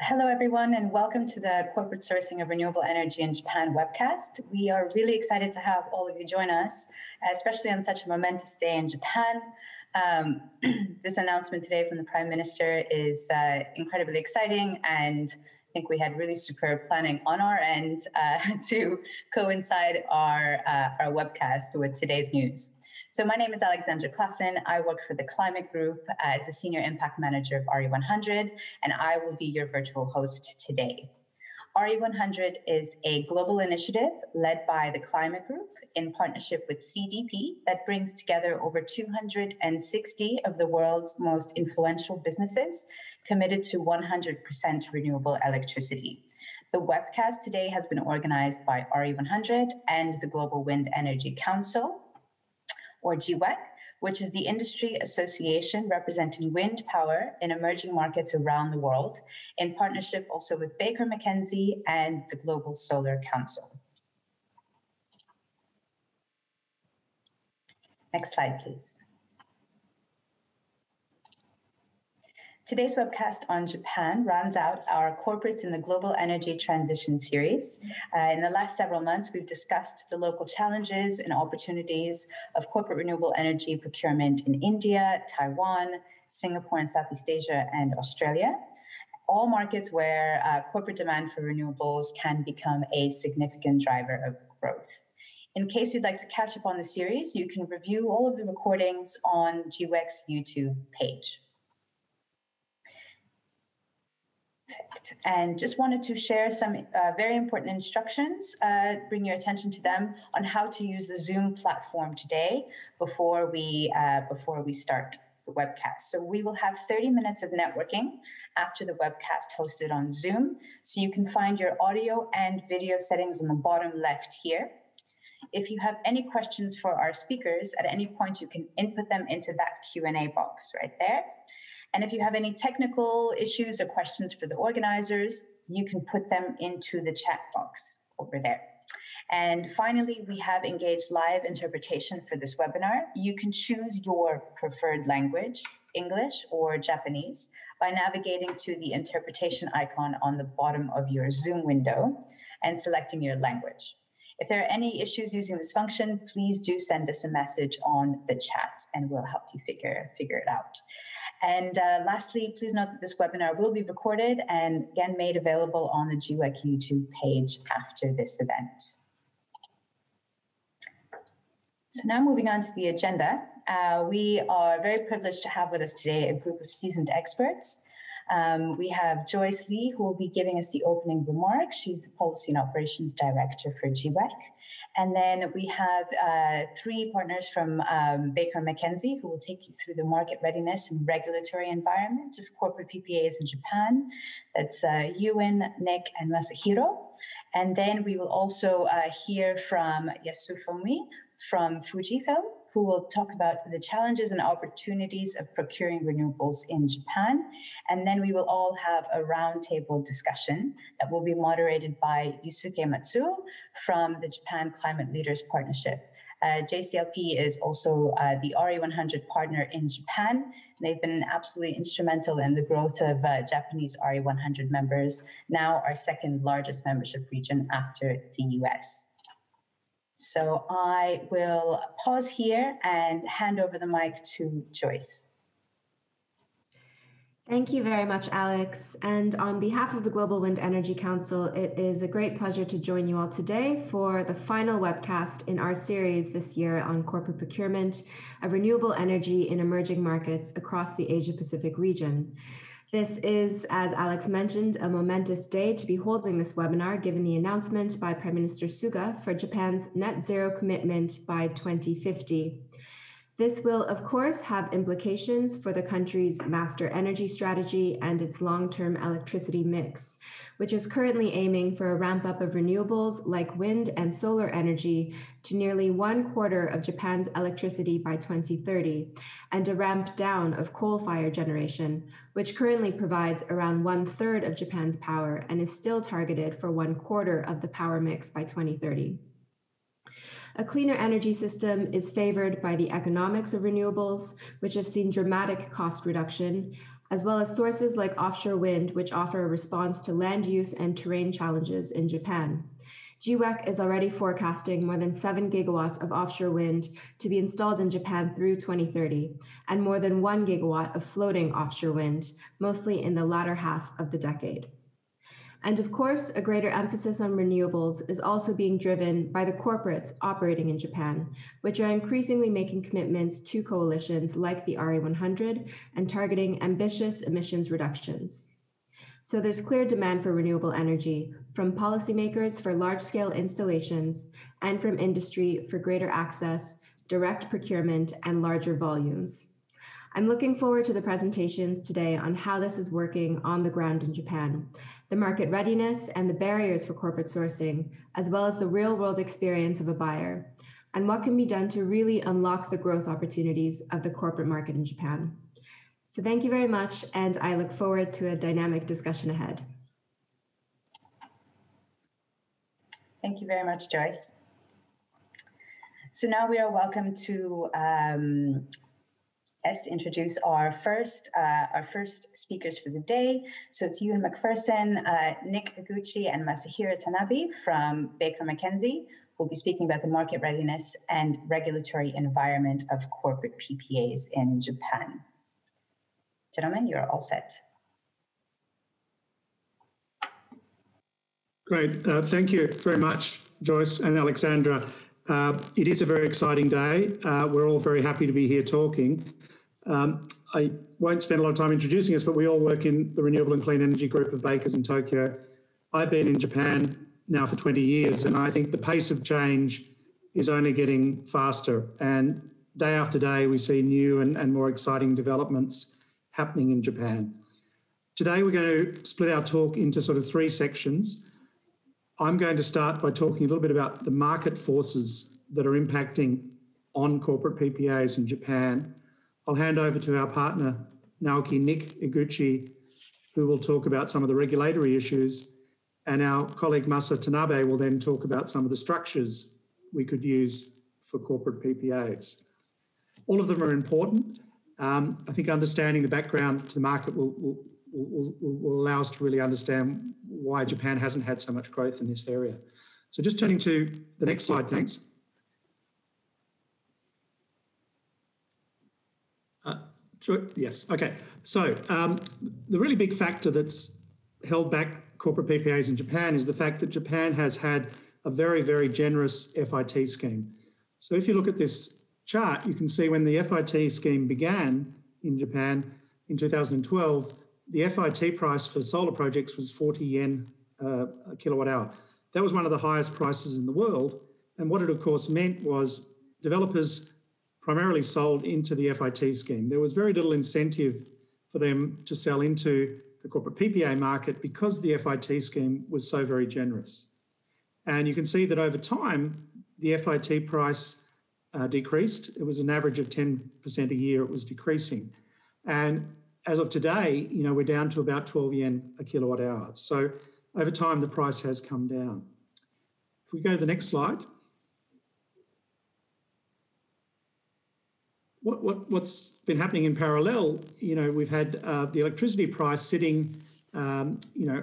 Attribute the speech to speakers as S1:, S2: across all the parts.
S1: Hello, everyone, and welcome to the Corporate Sourcing of Renewable Energy in Japan webcast. We are really excited to have all of you join us, especially on such a momentous day in Japan. Um, this announcement today from the Prime Minister is uh, incredibly exciting, and I think we had really superb planning on our end uh, to coincide our, uh, our webcast with today's news. So my name is Alexandra Klassen. I work for the Climate Group as the Senior Impact Manager of RE100, and I will be your virtual host today. RE100 is a global initiative led by the Climate Group in partnership with CDP that brings together over 260 of the world's most influential businesses committed to 100% renewable electricity. The webcast today has been organized by RE100 and the Global Wind Energy Council, or GWEC, which is the industry association representing wind power in emerging markets around the world, in partnership also with Baker McKenzie and the Global Solar Council. Next slide, please. Today's webcast on Japan rounds out our Corporates in the Global Energy Transition series. Uh, in the last several months, we've discussed the local challenges and opportunities of corporate renewable energy procurement in India, Taiwan, Singapore, and Southeast Asia, and Australia. All markets where uh, corporate demand for renewables can become a significant driver of growth. In case you'd like to catch up on the series, you can review all of the recordings on GWEC's YouTube page. And just wanted to share some uh, very important instructions, uh, bring your attention to them on how to use the Zoom platform today before we uh, before we start the webcast. So we will have 30 minutes of networking after the webcast hosted on Zoom. So you can find your audio and video settings on the bottom left here. If you have any questions for our speakers at any point, you can input them into that Q&A box right there. And if you have any technical issues or questions for the organizers, you can put them into the chat box over there. And finally, we have engaged live interpretation for this webinar. You can choose your preferred language, English or Japanese, by navigating to the interpretation icon on the bottom of your Zoom window and selecting your language. If there are any issues using this function, please do send us a message on the chat and we'll help you figure, figure it out. And uh, lastly, please note that this webinar will be recorded and again made available on the GWEC YouTube page after this event. So now moving on to the agenda, uh, we are very privileged to have with us today a group of seasoned experts. Um, we have Joyce Lee, who will be giving us the opening remarks. She's the Policy and Operations Director for GWEC. And then we have uh, three partners from um, Baker McKenzie who will take you through the market readiness and regulatory environment of corporate PPAs in Japan. That's uh, Ewan, Nick, and Masahiro. And then we will also uh, hear from Yasufumi from Fujifilm who will talk about the challenges and opportunities of procuring renewables in Japan. And then we will all have a roundtable discussion that will be moderated by Yusuke Matsuo from the Japan Climate Leaders Partnership. Uh, JCLP is also uh, the RE100 partner in Japan. They've been absolutely instrumental in the growth of uh, Japanese RE100 members, now our second largest membership region after the US. So I will pause here and hand over the mic to Joyce.
S2: Thank you very much, Alex. And on behalf of the Global Wind Energy Council, it is a great pleasure to join you all today for the final webcast in our series this year on corporate procurement of renewable energy in emerging markets across the Asia Pacific region. This is, as Alex mentioned, a momentous day to be holding this webinar given the announcement by Prime Minister Suga for Japan's net zero commitment by 2050. This will, of course, have implications for the country's master energy strategy and its long term electricity mix, which is currently aiming for a ramp up of renewables like wind and solar energy to nearly one quarter of Japan's electricity by 2030, and a ramp down of coal fired generation, which currently provides around one third of Japan's power and is still targeted for one quarter of the power mix by 2030. A cleaner energy system is favored by the economics of renewables, which have seen dramatic cost reduction, as well as sources like offshore wind, which offer a response to land use and terrain challenges in Japan. GWEC is already forecasting more than 7 gigawatts of offshore wind to be installed in Japan through 2030, and more than 1 gigawatt of floating offshore wind, mostly in the latter half of the decade. And of course, a greater emphasis on renewables is also being driven by the corporates operating in Japan, which are increasingly making commitments to coalitions like the RE100 and targeting ambitious emissions reductions. So there's clear demand for renewable energy from policymakers for large scale installations and from industry for greater access, direct procurement, and larger volumes. I'm looking forward to the presentations today on how this is working on the ground in Japan, the market readiness and the barriers for corporate sourcing, as well as the real world experience of a buyer, and what can be done to really unlock the growth opportunities of the corporate market in Japan. So thank you very much, and I look forward to a dynamic discussion ahead.
S1: Thank you very much, Joyce. So now we are welcome to um, us introduce our first uh, our first speakers for the day. So it's Ewan McPherson, uh, Nick Iguchi, and Masahiro Tanabe from Baker McKenzie will be speaking about the market readiness and regulatory environment of corporate PPAs in Japan. Gentlemen, you're all set.
S3: Great. Uh, thank you very much, Joyce and Alexandra. Uh, it is a very exciting day. Uh, we're all very happy to be here talking. Um, I won't spend a lot of time introducing us, but we all work in the Renewable and Clean Energy Group of Bakers in Tokyo. I've been in Japan now for 20 years, and I think the pace of change is only getting faster. And day after day, we see new and, and more exciting developments happening in Japan. Today, we're going to split our talk into sort of three sections. I'm going to start by talking a little bit about the market forces that are impacting on corporate PPAs in Japan. I'll hand over to our partner, Naoki Nick Iguchi, who will talk about some of the regulatory issues. And our colleague Masa Tanabe will then talk about some of the structures we could use for corporate PPAs. All of them are important, um, I think understanding the background to the market will, will, will, will, allow us to really understand why Japan hasn't had so much growth in this area. So just turning to the next slide, thanks. Uh, yes, okay. So um, the really big factor that's held back corporate PPAs in Japan is the fact that Japan has had a very, very generous FIT scheme. So if you look at this chart, you can see when the FIT scheme began in Japan in 2012, the FIT price for solar projects was 40 yen uh, a kilowatt hour. That was one of the highest prices in the world. And what it, of course, meant was developers primarily sold into the FIT scheme. There was very little incentive for them to sell into the corporate PPA market because the FIT scheme was so very generous. And you can see that over time, the FIT price uh, decreased. It was an average of 10% a year, it was decreasing. And as of today, you know, we're down to about 12 yen a kilowatt hour. So over time, the price has come down. If we go to the next slide. What, what, what's been happening in parallel, you know, we've had uh, the electricity price sitting, um, you know,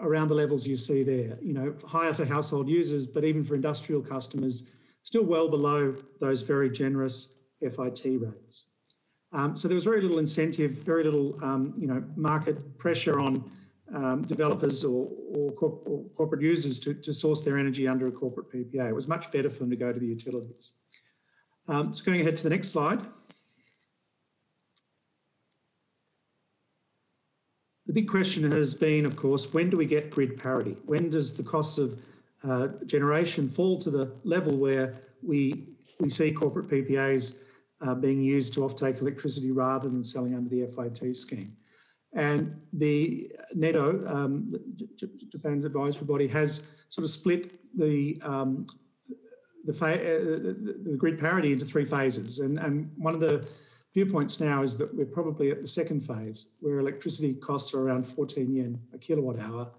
S3: around the levels you see there, you know, higher for household users, but even for industrial customers, still well below those very generous FIT rates. Um, so there was very little incentive, very little um, you know, market pressure on um, developers or, or, corp or, corporate users to, to source their energy under a corporate PPA. It was much better for them to go to the utilities. Um, so going ahead to the next slide. The big question has been, of course, when do we get grid parity? When does the cost of uh, generation fall to the level where we, we see corporate PPAs uh, being used to offtake electricity rather than selling under the FIT scheme. And the NEDO, um, Japan's advisory body, has sort of split the um, the, uh, the, grid parity into three phases. And, and one of the viewpoints now is that we're probably at the second phase, where electricity costs are around 14 yen a kilowatt hour,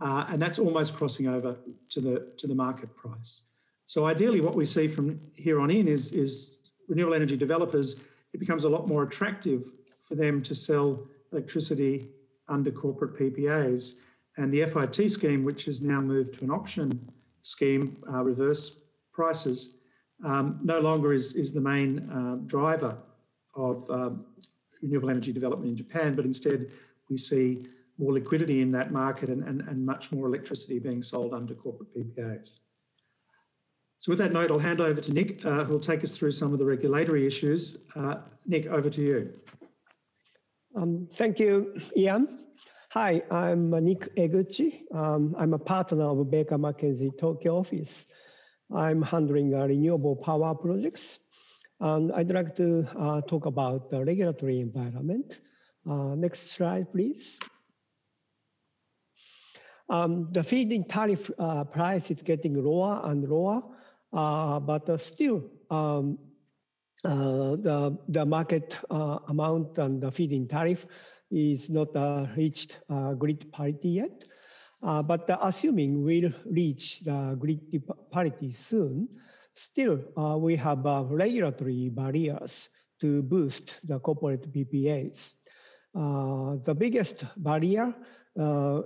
S3: uh, and that's almost crossing over to the to the market price. So ideally, what we see from here on in is is renewable energy developers. It becomes a lot more attractive for them to sell electricity under corporate PPAs. And the FIT scheme, which has now moved to an auction scheme, uh, reverse prices, um, no longer is, is the main uh, driver of um, renewable energy development in Japan, but instead we see more liquidity in that market and, and, and much more electricity being sold under corporate PPAs. So with that note, I'll hand over to Nick, uh, who'll take us through some of the regulatory issues. Uh, Nick, over to you.
S4: Um, thank you, Ian. Hi, I'm Nick Iguchi. Um, I'm a partner of Baker McKenzie Tokyo office. I'm handling uh, renewable power projects. And I'd like to uh, talk about the regulatory environment. Uh, next slide, please. Um, the feed-in tariff uh, price is getting lower and lower, uh, but uh, still um, the, the market amount and the feed-in tariff is not reached grid parity yet. Uh, but uh, assuming we'll reach the grid parity soon, still uh, we have regulatory barriers to boost the corporate PPAs. the biggest barrier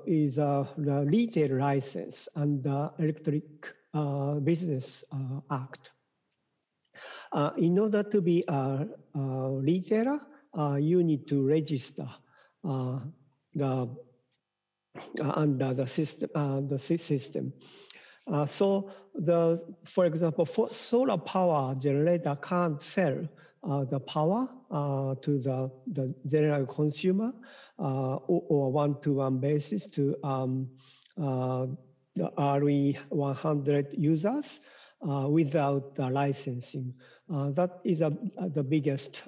S4: is the retail license and the Electric Business Act. Uh, in order to be a, a retailer, uh, you need to register uh, the uh, under the system. Uh, the system. Uh, so the, for example, for solar power generator can't sell uh, the power uh, to the, the general consumer uh, or, one-to-one basis to um, the RE100 users without licensing. that is a, the biggest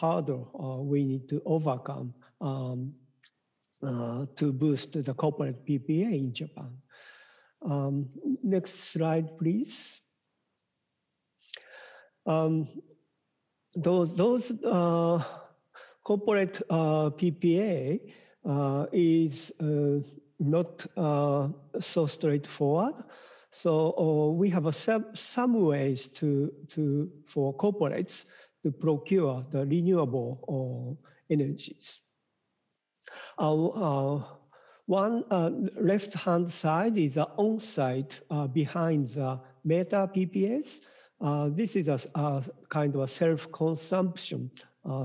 S4: hurdle we need to overcome um, uh, to boost the corporate PPA in Japan. Um, next slide, please. Um, those those uh, corporate uh, PPA uh, is uh, not uh, so straightforward. So we have some, some ways to, to for corporates to procure the renewable energies. Uh, uh, one uh, left-hand side is the on-site behind the meter PPAs. this is a, a, kind of a self-consumption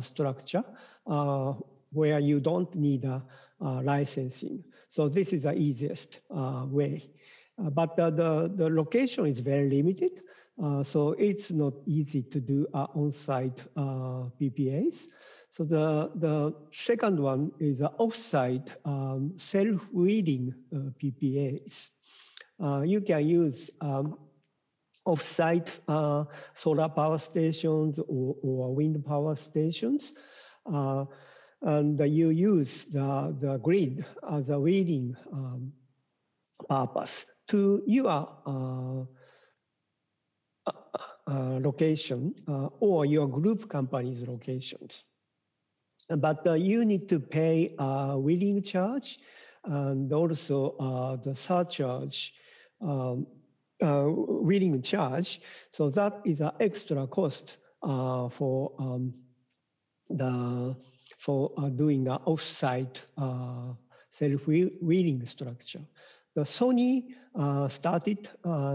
S4: structure where you don't need a, licensing. So this is the easiest way. Uh, but the, the, the, location is very limited. Uh, so it's not easy to do uh, on-site PPAs. So the, the second one is the offsite um, self-wheeling uh, PPAs. Uh, you can use um, offsite uh, solar power stations or, or, wind power stations. Uh, and you use the, the grid as a reading um, purpose to your uh, uh, location or your group company's locations but uh, you need to pay a wheeling charge and also uh, the surcharge um, uh, wheeling charge. So that is an extra cost uh, for um, the for uh, doing an offsite uh, self-wheeling structure. The Sony started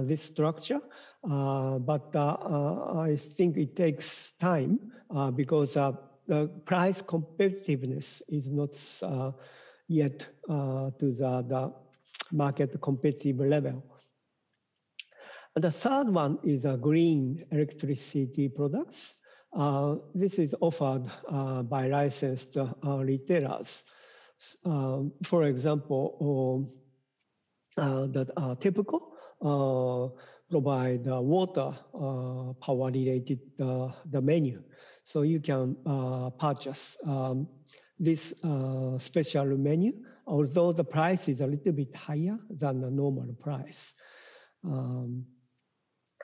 S4: this structure, but I think it takes time because the price competitiveness is not uh, yet uh, to the, the market competitive level. And the third one is uh, green electricity products. Uh, this is offered uh, by licensed uh, retailers. Um, for example, that are typical provide water power related the menu. So you can uh, purchase um, this uh, special menu, although the price is a little bit higher than the normal price. Um,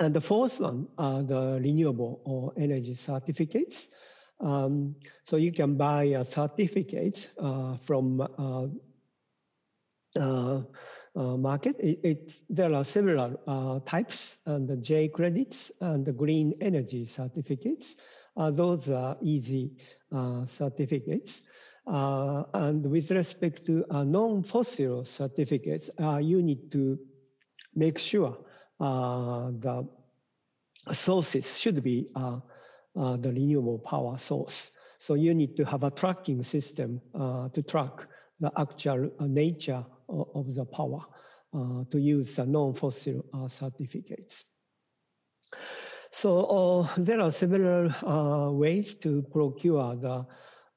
S4: and the fourth one are the renewable or energy certificates. Um, so you can buy a certificate uh, from uh, uh, uh, market. It, it, there are several types, and the J credits and the green energy certificates. Uh, those are easy uh, certificates. Uh, and with respect to uh, non-fossil certificates, uh, you need to make sure the sources should be the renewable power source. So you need to have a tracking system to track the actual nature of, of the power to use the non-fossil certificates. So uh, there are several uh, ways to procure the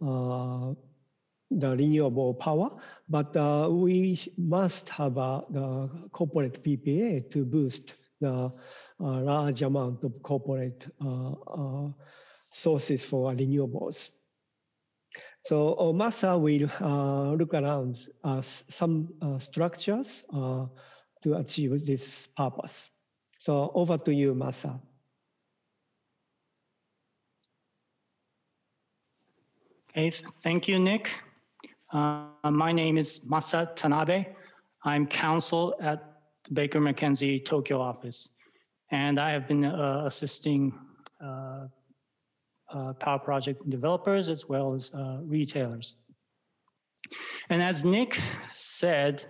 S4: uh, the renewable power, but uh, we must have uh, the corporate PPA to boost the uh, large amount of corporate sources for renewables. So uh, MASA will look around some structures to achieve this purpose. So over to you, Masa.
S5: Okay, thank you, Nick. Uh, my name is Masa Tanabe. I'm counsel at Baker McKenzie Tokyo office, and I have been uh, assisting uh, uh power project developers as well as uh, retailers. And as Nick said,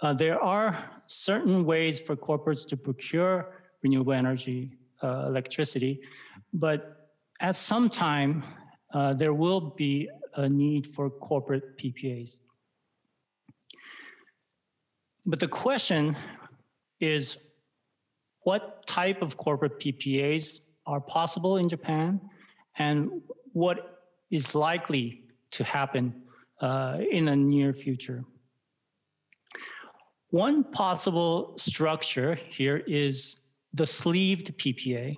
S5: uh, there are certain ways for corporates to procure renewable energy electricity, but at some time, there will be a need for corporate PPAs. But the question is what type of corporate PPAs are possible in Japan and what is likely to happen uh, in the near future. One possible structure here is the sleeved PPA.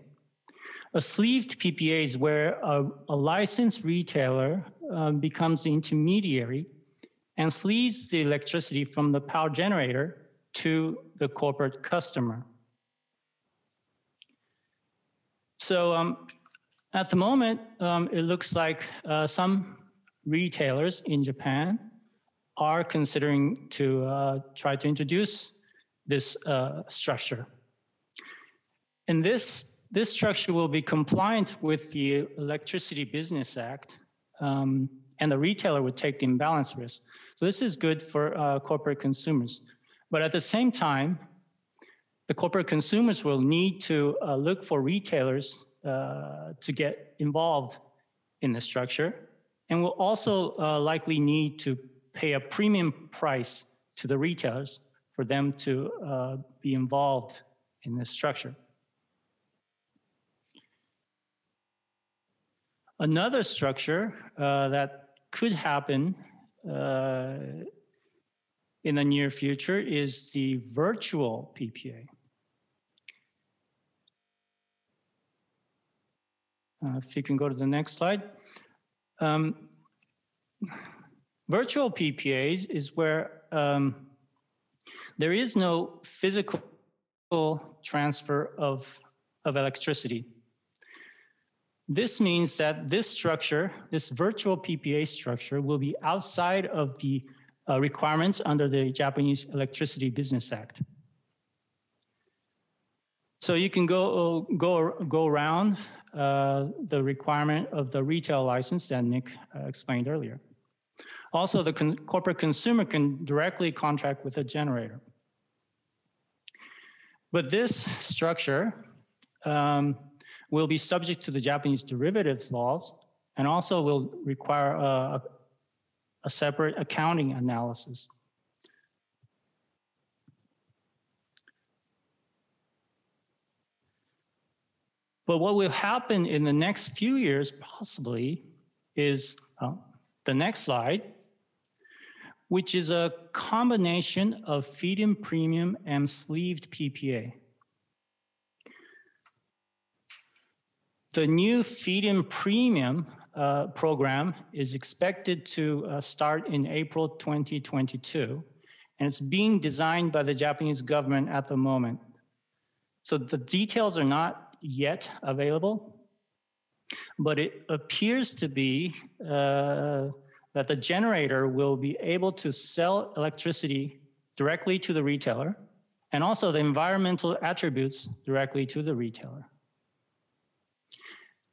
S5: A sleeved PPA is where a, a licensed retailer um, becomes the intermediary and sleeves the electricity from the power generator to the corporate customer. So um, at the moment, um, it looks like uh, some retailers in Japan are considering to uh, try to introduce this uh, structure. And this, this structure will be compliant with the Electricity Business Act, um, and the retailer would take the imbalance risk. So this is good for uh, corporate consumers. But at the same time, the corporate consumers will need to uh, look for retailers uh, to get involved in the structure and will also uh, likely need to pay a premium price to the retailers for them to uh, be involved in this structure. Another structure uh, that could happen uh, in the near future is the virtual PPA. Uh, if you can go to the next slide. Um, virtual PPAs is where um, there is no physical transfer of, of electricity. This means that this structure, this virtual PPA structure, will be outside of the uh, requirements under the Japanese Electricity Business Act. So you can go go go around uh, the requirement of the retail license that Nick uh, explained earlier. Also, the con corporate consumer can directly contract with a generator. But this structure um, will be subject to the Japanese derivatives laws and also will require a, a separate accounting analysis. But what will happen in the next few years, possibly, is uh, the next slide, which is a combination of feed-in premium and sleeved PPA. The new feed-in premium uh, program is expected to uh, start in April 2022, and it's being designed by the Japanese government at the moment. So the details are not yet available, but it appears to be uh, that the generator will be able to sell electricity directly to the retailer and also the environmental attributes directly to the retailer.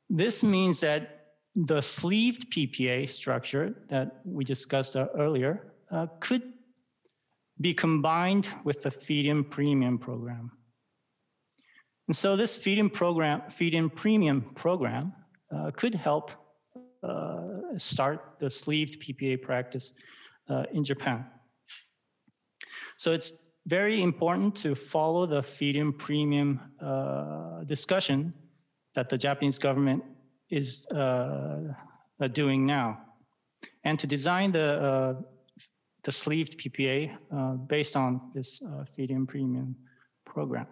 S5: This means that the sleeved PPA structure that we discussed uh, earlier uh, could be combined with the feed-in premium program. And so this feed-in program, feed-in premium program uh, could help uh, start the sleeved PPA practice uh, in Japan. So it's very important to follow the feed-in premium uh, discussion that the Japanese government is uh, uh, doing now, and to design the uh, the sleeved PPA uh, based on this feed-in premium program.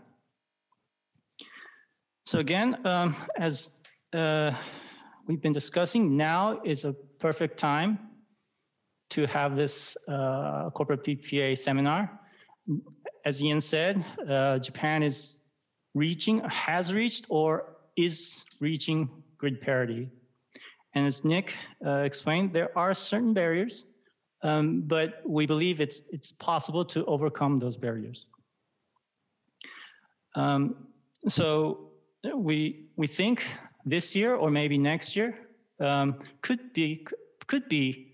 S5: So again, um, as we've been discussing, now is a perfect time to have this corporate PPA seminar as Ian said, uh, Japan is reaching, has reached, or is reaching grid parity. And as Nick uh, explained, there are certain barriers, um, but we believe it's, it's possible to overcome those barriers. Um, so we, we think this year or maybe next year um, could, be, could be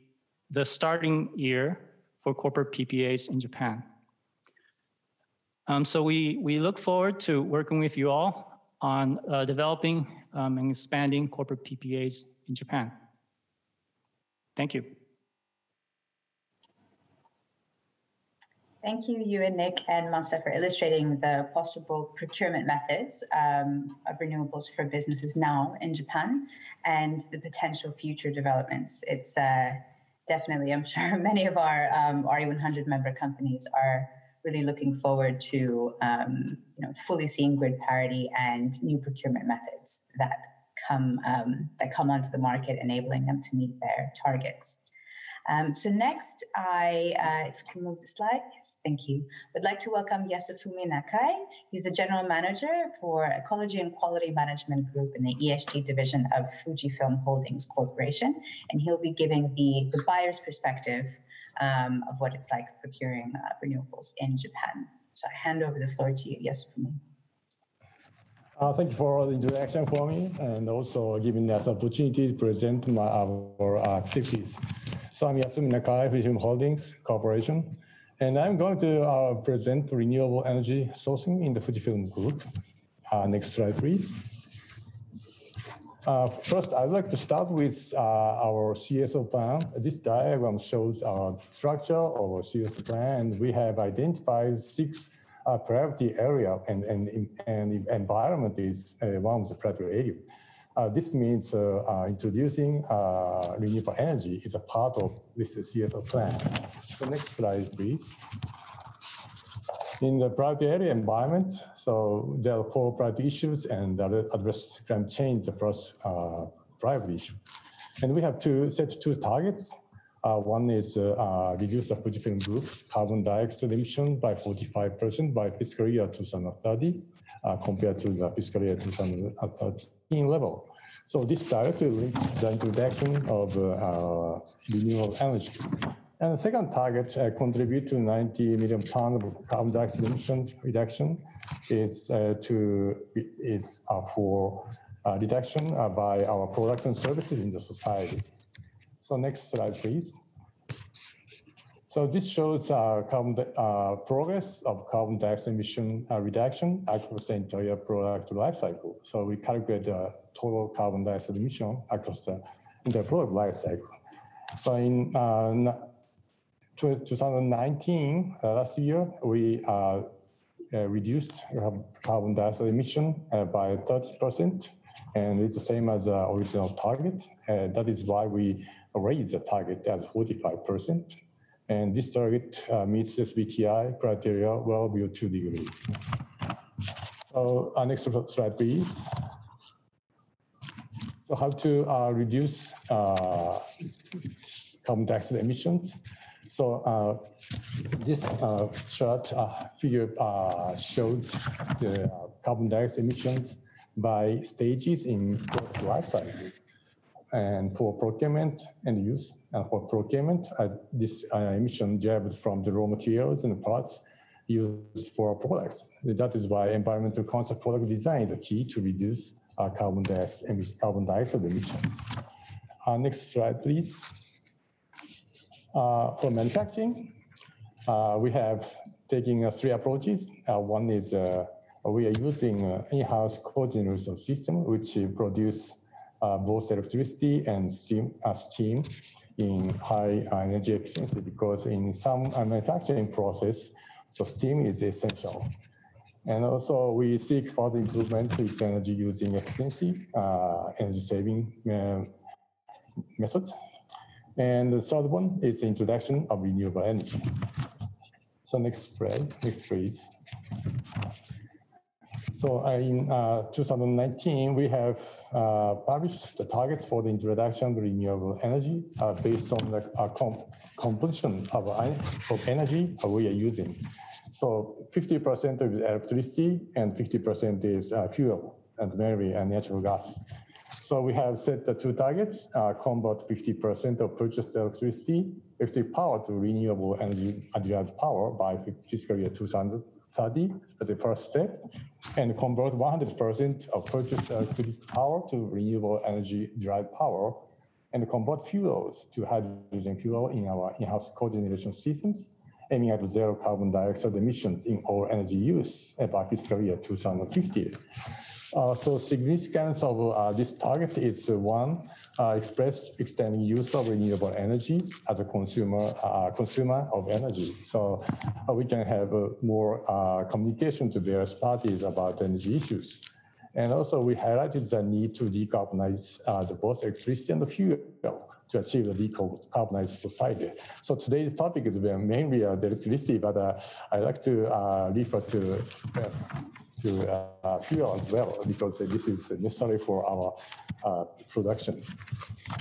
S5: the starting year for corporate PPAs in Japan. Um, so we, we look forward to working with you all on uh, developing um, and expanding corporate PPAs in Japan. Thank you.
S1: Thank you, Ewan Nick and Masa for illustrating the possible procurement methods um, of renewables for businesses now in Japan and the potential future developments. It's uh, definitely, I'm sure many of our um, RE100 member companies are really looking forward to um, you know fully seeing grid parity and new procurement methods that come um, that come onto the market, enabling them to meet their targets. Um, so next, I, uh, if you can move the slide, yes, thank you. Would like to welcome Yasufumi Nakai. He's the general manager for Ecology and Quality Management Group in the ESG division of Fujifilm Holdings Corporation, and he'll be giving the, the buyer's perspective um, of what it's like procuring uh, renewables in Japan. So I hand over the floor to you. Yes, for me.
S6: Uh, thank you for the introduction for me and also giving us opportunity to present my, our activities. So I'm Yasumi Nakai, Fujifilm Holdings Corporation, and I'm going to uh, present renewable energy sourcing in the Fujifilm Group. Uh, next slide, please. Uh, first, I'd like to start with uh, our CSO plan. This diagram shows our structure of our CSO plan, and we have identified six uh, priority area, and, and, and environment is uh, one of the priority area. Uh, this means uh, introducing renewable energy is a part of this CSO plan. So next slide, please in the private area environment, so there are four private issues and address climate change, the first uh, private issue. And we have two set two targets. Uh, one is uh, reduce the Fujifilm Group's carbon dioxide emission by 45% by fiscal year 2030 uh, compared to the fiscal year 2013 level. So this directly links the introduction of uh, renewable energy. And the second target, uh, contribute to 90 million ton of carbon dioxide emissions reduction, is uh, to is uh, for uh, reduction uh, by our product and services in the society. So next slide, please. So this shows uh, carbon, progress of carbon dioxide emission reduction across the entire product life cycle. So we calculate the total carbon dioxide emission across the entire product life cycle. So in 2019, uh, last year, we uh, uh, reduced carbon dioxide emission by 30%, and it's the same as the original target. that is why we raised the target as 45%. And this target uh, meets SBTi criteria well below 2 degrees. So uh, next slide, please. So how to uh, reduce carbon dioxide emissions? So uh, this uh, chart uh, figure uh, shows the uh, carbon dioxide emissions by stages in life cycle. And for procurement and use, and for procurement, uh, this emission derived from the raw materials and parts used for products. That is why environmental concept product design is a key to reduce carbon dioxide, carbon dioxide emissions. Uh, next slide, please. Uh, for manufacturing, uh, we have taking uh, three approaches. One is we are using in-house cogeneration system, which produce both electricity and steam, steam in high energy efficiency because in some manufacturing process, so steam is essential. And also we seek further improvement with energy using efficiency, uh, energy saving uh, methods. And the third one is the introduction of renewable energy. So next slide, next please. So in uh, 2019, we have uh, published the targets for the introduction of renewable energy uh, based on the uh, com composition of, of energy we are using. So 50% is electricity and 50% is uh, fuel and mainly uh, natural gas. So we have set the two targets, uh, convert 50% of purchased electricity, electric power to renewable energy derived power by fiscal year 2030 as the first step, and convert 100% of purchased electric power to renewable energy derived power, and convert fuels to hydrogen fuel in our in-house cogeneration systems aiming at zero carbon dioxide emissions in all energy use by fiscal year 2050. Uh, so significance of uh, this target is uh, one, uh, express extending use of renewable energy as a consumer uh, consumer of energy. So uh, we can have more communication to various parties about energy issues. And also we highlighted the need to decarbonize the both electricity and the fuel to achieve a decarbonized society. So today's topic is mainly uh, the electricity, but I like to refer to to uh, fuel as well because this is necessary for our uh, production.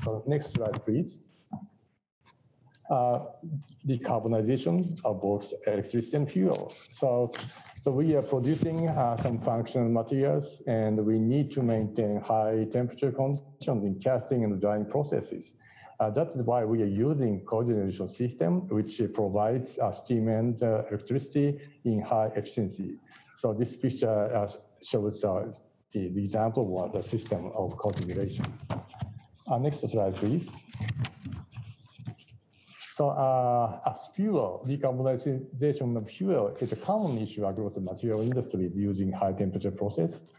S6: So next slide, please. decarbonization of both electricity and fuel. So, so we are producing some functional materials, and we need to maintain high temperature conditions in casting and drying processes. Uh, that's why we are using cogeneration system, which provides uh, steam and uh, electricity in high efficiency. So this picture uh, shows uh, the, the, example of the system of cogeneration. Uh, next slide, please. So as fuel, decarbonization of fuel is a common issue across the material industries using high temperature process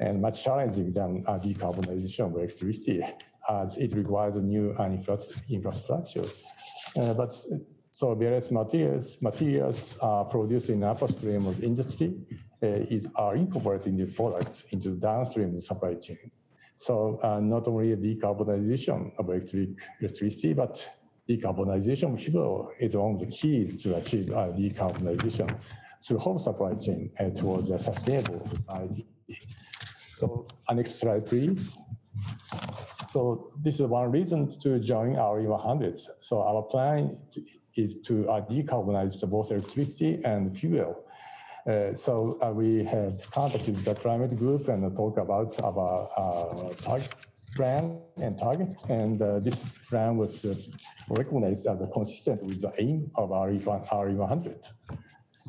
S6: and much challenging than decarbonization of electricity as it requires a new infra infrastructure. Uh, but so various materials materials are produced in upstream of industry uh, is, are incorporating the products into the downstream supply chain. So uh, not only decarbonization of electric electricity, but decarbonization of fuel is one of the keys to achieve uh, decarbonization through whole supply chain and towards a sustainable society. So uh, next slide, please. So this is one reason to join RE100. So our plan is to uh, decarbonize both electricity and fuel. Uh, so uh, we have contacted the climate group and talk about our uh, target plan and target. And uh, this plan was uh, recognized as consistent with the aim of our RE100.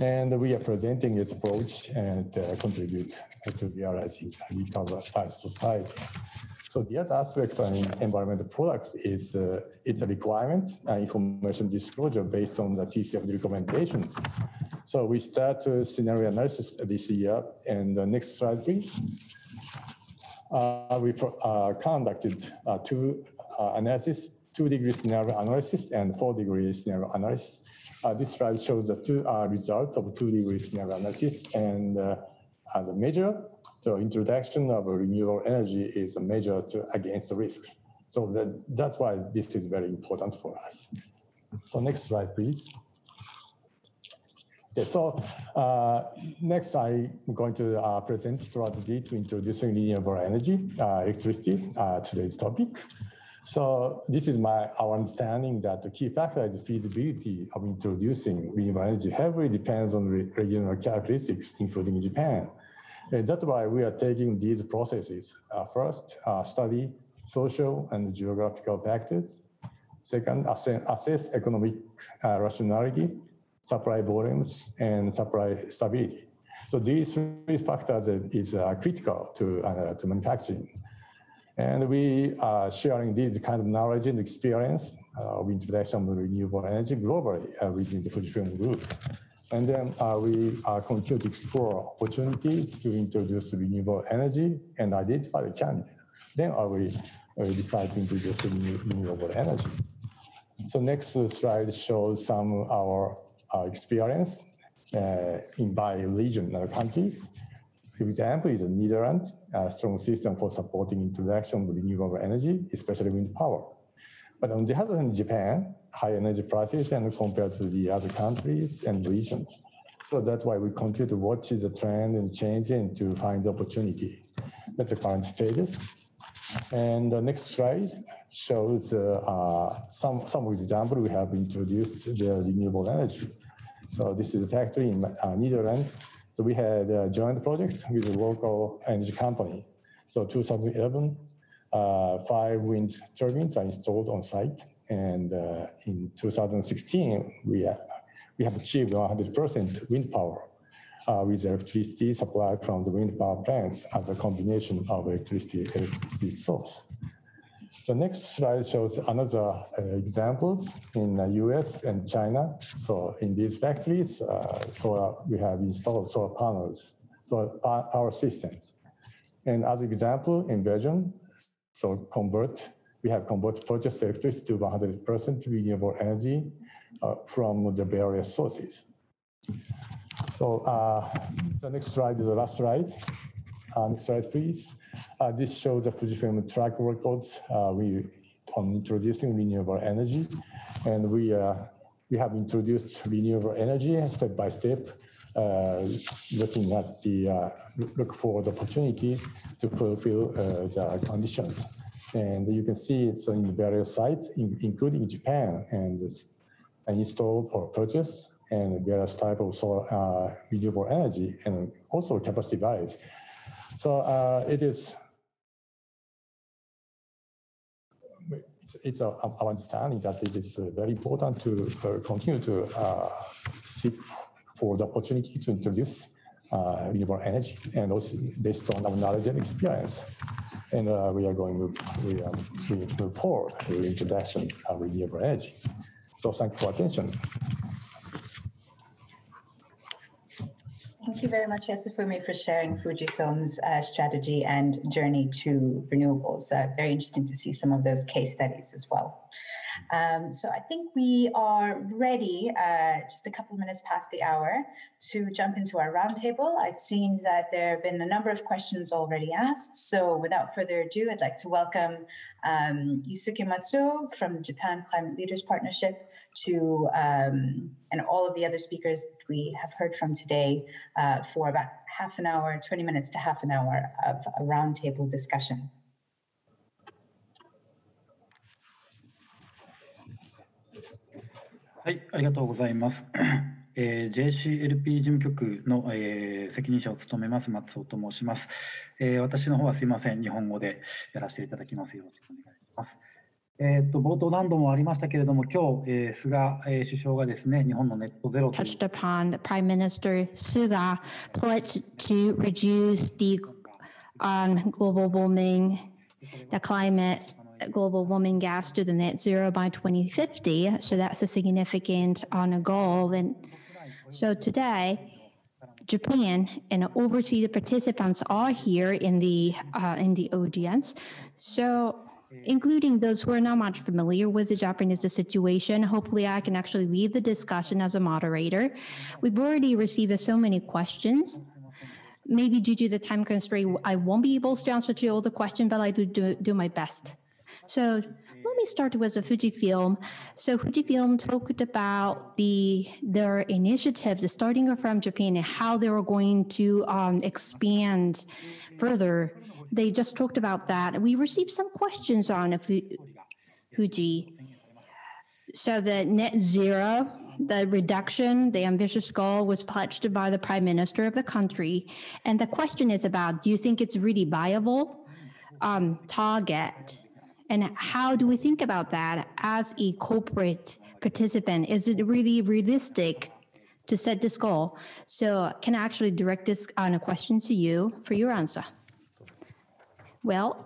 S6: And we are presenting its approach and contribute to realizing a decarbonized society. So the other aspect of environmental product is uh, it's a requirement uh, information disclosure based on the TCFD recommendations. So we start uh, scenario analysis this year. And the next slide, please. Uh, we uh, conducted uh, two analysis, two degree scenario analysis and four degree scenario analysis. this slide shows the two results of two degree scenario analysis and as a measure so introduction of renewable energy is a measure to, against the risks. So that, that's why this is very important for us. So next slide, please. Okay, so uh, next I'm going to uh, present strategy to introducing renewable energy, uh, electricity, uh, today's topic. So this is my our understanding that the key factor is the feasibility of introducing renewable energy heavily depends on regional characteristics, including Japan. And that's why we are taking these processes. Uh, first, uh, study social and geographical factors. Second, assess, assess economic uh, rationality, supply volumes, and supply stability. So these three factors is uh, critical to, uh, to manufacturing. And we are sharing this kind of knowledge and experience of introduction of renewable energy globally uh, within the Fujifilm Group. And then uh, we uh, continue to explore opportunities to introduce renewable energy and identify the candidate. Then uh, we, decide to introduce renewable energy. So next slide shows some of our experience in by regional countries. For example, is the Netherlands, a strong system for supporting introduction of renewable energy, especially wind power. But on the other hand, Japan, high energy prices and compared to the other countries and regions. So that's why we continue to watch the trend and change and to find opportunity. That's the current status. And the next slide shows uh, uh, some, some example we have introduced the renewable energy. So this is a factory in uh, Netherlands. So we had a joint project with a local energy company. So 2011, uh, five wind turbines are installed on site. And uh, in 2016, we, uh, we have achieved 100% wind power uh, with electricity supplied from the wind power plants as a combination of electricity electricity source. The next slide shows another uh, example in the US and China. So in these factories, uh, solar, we have installed solar panels, solar power systems. And as an example, in Belgium, so convert, we have converted purchased electricity to 100% renewable energy uh, from the various sources. So uh, the next slide is the last slide. Uh, next slide, please. Uh, this shows the Fujifilm track records uh, we on introducing renewable energy, and we uh, we have introduced renewable energy step by step, looking at the uh, look for the opportunity to fulfill the conditions. And you can see it's in various sites, in, including Japan, and installed or purchased and various type of solar uh, renewable energy and also capacity varies. So uh, it is, it's, it's our understanding that it is uh, very important to uh, continue to uh, seek for the opportunity to introduce uh, renewable energy and also based on our knowledge and experience. And we are going to we, um, we move forward introduction of renewable energy. So thank you for attention.
S1: Thank you very much, Yasufumi, for sharing Fujifilm's uh, strategy and journey to renewables. Uh, very interesting to see some of those case studies as well. Um, so I think we are ready, uh, just a couple of minutes past the hour, to jump into our roundtable. I've seen that there have been a number of questions already asked. So without further ado, I'd like to welcome um, Yusuke Matsuo from Japan Climate Leaders Partnership to um, and all of the other speakers that we have heard from today uh, for about half an hour, 20 minutes to half an hour of a roundtable discussion.
S7: はい、ありがとうございます。えー、JCLP 事務局の、えー、責任者を務めます松尾と申します、えー。私の方はすいません、日本語でやらせていただきます。よろしくお願いします。えー、と冒頭何度もありましたけれども、今日、えー、菅、えー、首相がですね、日本のネットゼロ
S8: touched upon Prime Minister Suga pledged to reduce the um, global warming, the climate global warming gas to the net zero by 2050. So that's a significant on a goal. And so today, Japan and overseas the participants are here in the uh, in the audience. So including those who are not much familiar with the Japanese situation. Hopefully, I can actually lead the discussion as a moderator. We've already received so many questions maybe due to the time constraint, I won't be able to answer to all the questions, but I do do, do my best. So let me start with the Fujifilm. So Fujifilm talked about the their initiatives starting from Japan and how they were going to um, expand further. They just talked about that. We received some questions on Fuji. So the net zero, the reduction, the ambitious goal was pledged by the prime minister of the country. And the question is about, do you think it's really viable um, target? And how do we think about that as a corporate participant? Is it really realistic to set this goal? So, can I actually direct this on a question to you for your answer? Well,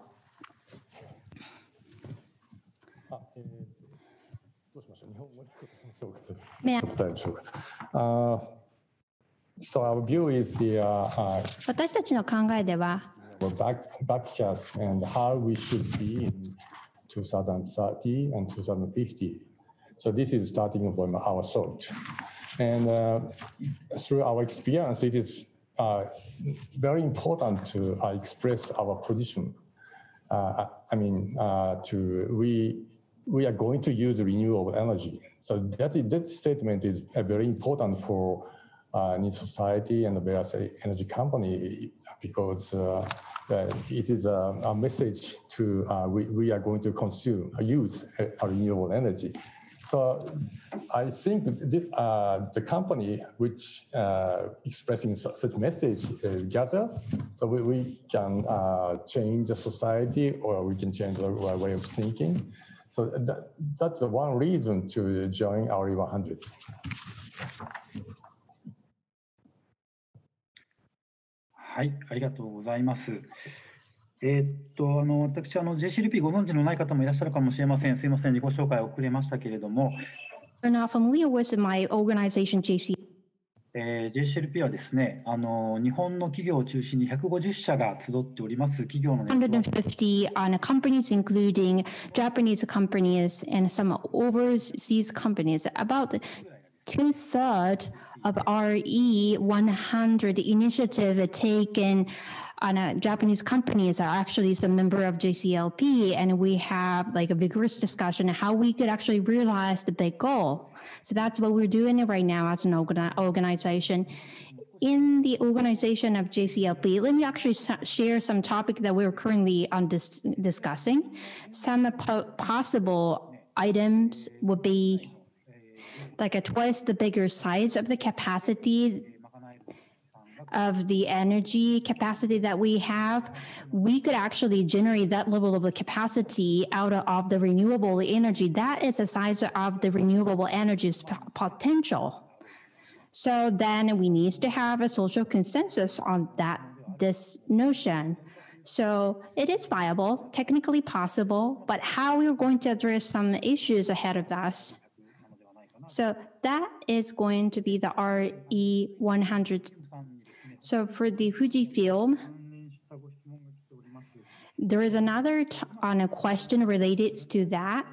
S6: uh, so our view is the, uh, uh, back backcast and how we should be in 2030 and 2050. So this is starting from our thought. And uh, through our experience, it is uh, very important to uh, express our position. Uh, I mean, uh, to we we are going to use renewable energy. So that that statement is uh, very important for uh, in society and various energy company because uh, uh, it is a, a message to uh, we, we are going to consume use uh, renewable energy. So I think the, uh, the company which uh, expressing such message uh, gather, so we, we can uh, change the society or we can change our way of thinking. So that, that's the one reason to join RE100.
S7: はい、ありがとうございます。えーっと、あの私あの、JCLP ご存知のない方もいらっしゃるかもしれません。すいません、自己紹介遅れましたけれども、
S8: you're not familiar with my organization, JC.
S7: えー JCLP はですねあの、日本の企業を中心に150社が集っております企業のネットワーク
S8: 150 on companies, including Japanese companies and some overseas companies. About two thirds of RE 100 initiative taken on uh, Japanese companies are actually some member of JCLP, and we have like a vigorous discussion how we could actually realize the big goal. So that's what we're doing right now as an organi- organization in the organization of JCLP, let me actually s- share some topic that we're currently on dis- discussing. Some po- possible items would be like a twice the bigger size of the capacity of the energy capacity that we have, we could actually generate that level of capacity out of the renewable energy. That is the size of the renewable energy's potential. So then we need to have a social consensus on that this notion. So it is viable, technically possible, but how we're going to address some issues ahead of us. So that is going to be the RE 100. So for the Fujifilm, there is another t- on a question related to that.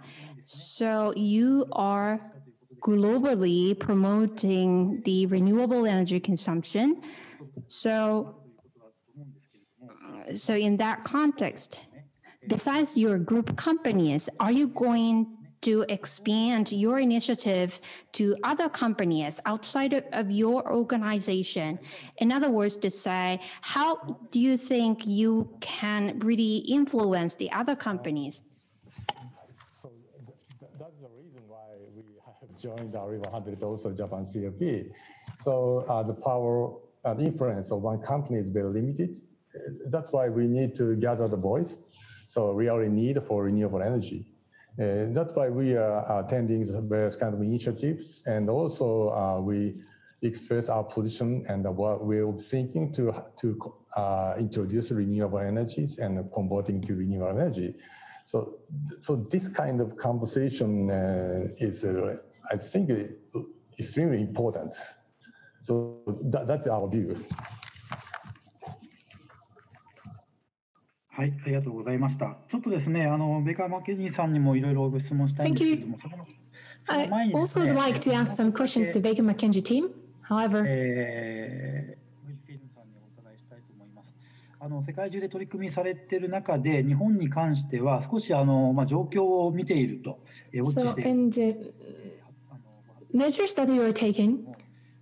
S8: So you are globally promoting the renewable energy consumption. So, uh, so in that context, besides your group companies, are you going to expand your initiative to other companies outside of, your organization? In other words, to say, how do you think you can really influence the other companies?
S6: So th- th- that's the reason why we have joined RE100 also Japan CFP. So uh, the power and influence of one company is very limited. That's why we need to gather the voice. So we are in need for renewable energy. Uh, that's why we are attending various kind of initiatives, and also uh, we express our position and what we're thinking to to uh, introduce renewable energies and converting to renewable energy. So, so this kind of conversation uh, is, uh, I think, extremely important. So that, that's our view.
S7: はい、ありがとうございました。ちょっとですね、あのベカー・マケニーさんにもいろいろご質問したいんですけれども、その前にです
S9: also
S7: ね
S9: would like to ask some questions to Baker McKenzie team. However,
S7: えーフジフィルムさんにお伺いしたいと思います。あの世界中で取り組みされている中で、日本に関しては少しあの、まあ、状況を見ていると、えーウォッチ
S9: so
S7: している
S9: in the
S7: あのまあ
S9: measures that you are taking,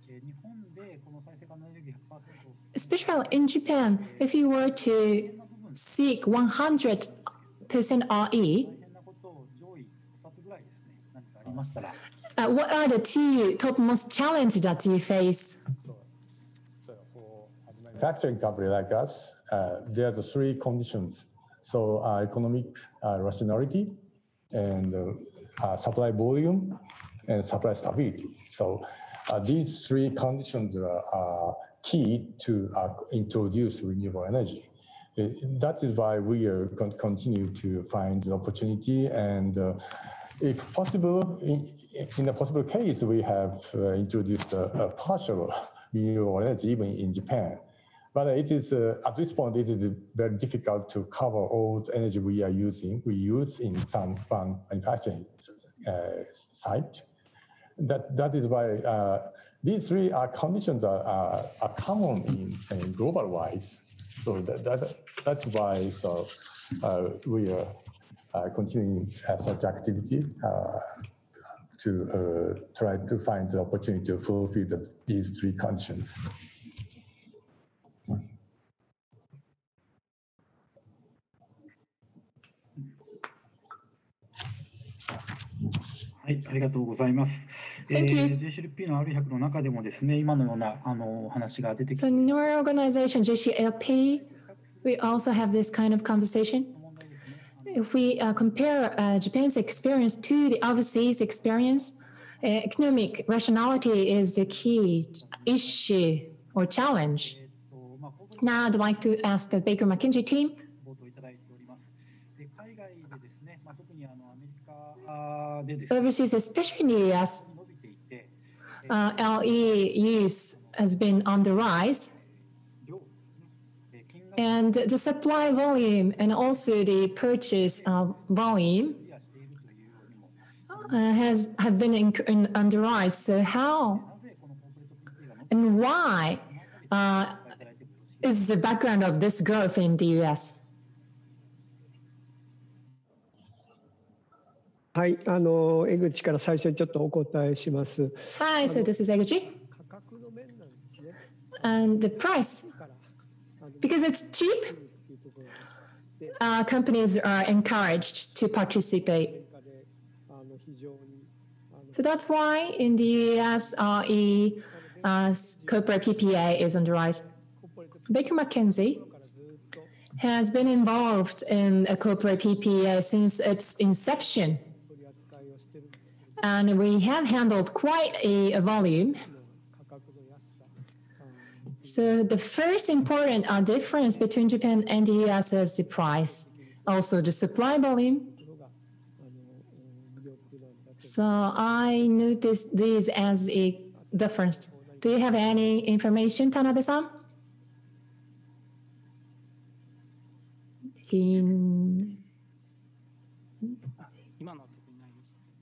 S7: えー日本でこの再生可能エネルギー100%を
S9: especially in Japan, if you were to seek 100% RE, uh, what are the two topmost challenges that you face?
S6: Manufacturing company like us, uh, there are the three conditions. So uh, economic uh, rationality and uh, uh, supply volume and supply stability. So these three conditions are, are key to introduce renewable energy. That is why we are con- continue to find the opportunity and uh, if possible, in, in a possible case, we have uh, introduced a, a, partial renewable energy even in Japan. But it is uh, at this point, it is very difficult to cover all the energy we are using. We use in some farm manufacturing uh, site. That that is why uh, these three are conditions are, are, are common in, in, global wise. So that, that that's why so uh, we are uh, continuing such activity uh, to try to find the opportunity to fulfill the, these three conditions.
S7: はい、ありがとうございます。えー、JCLP の RE100 の中でもですね、今のようなあの話が出てきて。
S9: So in your organization, JCLP we also have this kind of conversation. If we uh, compare uh, Japan's experience to the overseas experience, uh, economic rationality is the key issue or challenge. Now I'd like to ask the Baker McKenzie team overseas, especially in the US, uh, LE use has been on the rise And the supply volume and also the purchase uh, volume uh, has have been in, in, on the rise. So how and why uh, is the background of this growth in the US?
S4: はい、あの江口から最初にちょっとお答えします。
S9: Hi, so this is Eguchi. And the price, because it's cheap, uh, companies are encouraged to participate. So that's why in the US, RE, uh, corporate PPA is on the rise. Baker McKenzie has been involved in a corporate PPA since its inception and we have handled quite a, a volume. So the first important uh, difference between Japan and the US is the price, also the supply volume. So I noticed this as a difference. Do you have any information, Tanabe-san? In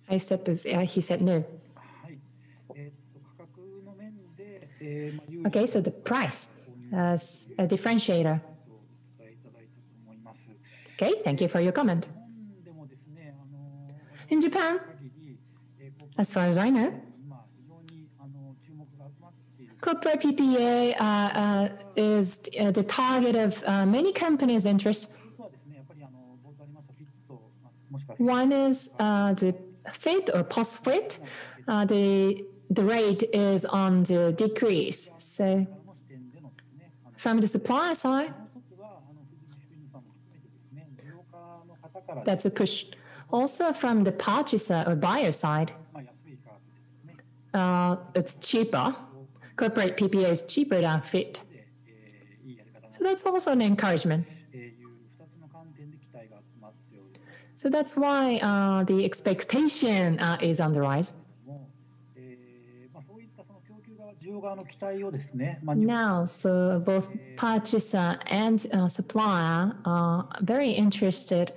S9: I this, uh, he said no. Okay, so the price as a differentiator. Okay, thank you for your comment. In Japan, as far as I know, corporate PPA uh, uh, is uh, the target of uh, many companies' interest. One is uh, the FIT or post FIT, uh, the, the rate is on the decrease. So from the supply side, that's a push. Also from the purchaser or buyer side, uh, it's cheaper. Corporate PPA is cheaper than FIT. So that's also an encouragement. So that's why uh, the expectation uh, is on the rise. Now, so both purchaser and uh, supplier are very interested